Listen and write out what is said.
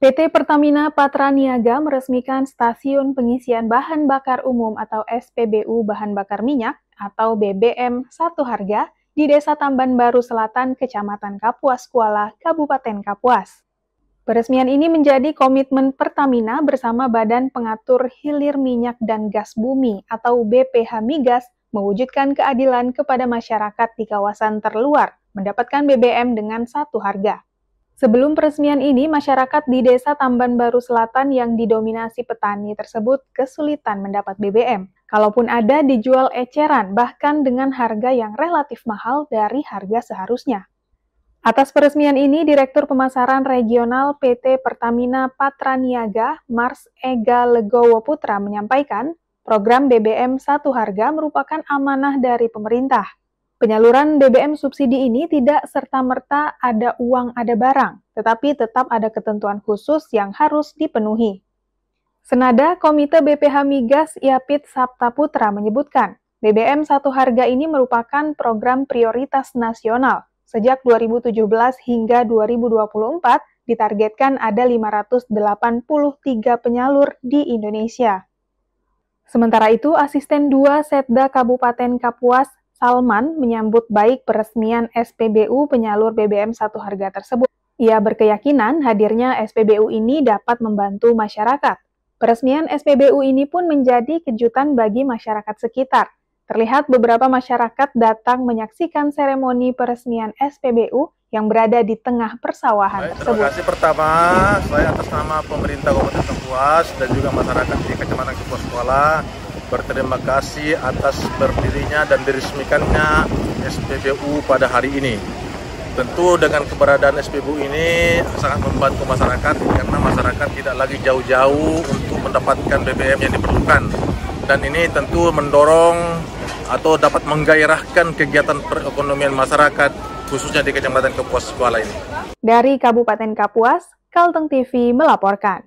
PT Pertamina Patraniaga meresmikan stasiun pengisian bahan bakar umum atau SPBU bahan bakar minyak atau BBM satu harga di Desa Tamban Baru Selatan, Kecamatan Kapuas Kuala, Kabupaten Kapuas. Peresmian ini menjadi komitmen Pertamina bersama Badan Pengatur Hilir Minyak dan Gas Bumi atau BPH Migas mewujudkan keadilan kepada masyarakat di kawasan terluar mendapatkan BBM dengan satu harga. Sebelum peresmian ini, masyarakat di Desa Tamban Baru Selatan yang didominasi petani tersebut kesulitan mendapat BBM. Kalaupun ada, dijual eceran, bahkan dengan harga yang relatif mahal dari harga seharusnya. Atas peresmian ini, Direktur Pemasaran Regional PT Pertamina Patraniaga, Mars Ega Legowo Putra menyampaikan, program BBM satu harga merupakan amanah dari pemerintah Penyaluran BBM subsidi ini tidak serta-merta ada uang ada barang, tetapi tetap ada ketentuan khusus yang harus dipenuhi. Senada, Komite BPH Migas Yapit Sabta Putra menyebutkan, BBM satu harga ini merupakan program prioritas nasional. Sejak 2017 hingga 2024, ditargetkan ada 583 penyalur di Indonesia. Sementara itu, Asisten 2 Setda Kabupaten Kapuas Salman menyambut baik peresmian SPBU penyalur BBM satu harga tersebut. Ia berkeyakinan hadirnya SPBU ini dapat membantu masyarakat. Peresmian SPBU ini pun menjadi kejutan bagi masyarakat sekitar. Terlihat beberapa masyarakat datang menyaksikan seremoni peresmian SPBU yang berada di tengah persawahan Baik, Terima kasih pertama, saya atas nama pemerintah Kabupaten Kapuas dan juga masyarakat di Kecamatan Kapuas Kuala berterima kasih atas berdirinya dan diresmikannya SPBU pada hari ini. Tentu dengan keberadaan SPBU ini sangat membantu masyarakat karena masyarakat tidak lagi jauh-jauh untuk mendapatkan BBM yang diperlukan. Dan ini tentu mendorong atau dapat menggairahkan kegiatan perekonomian masyarakat khususnya di Kecamatan Kapuas Kuala ini. Dari Kabupaten Kapuas, Kalteng TV melaporkan.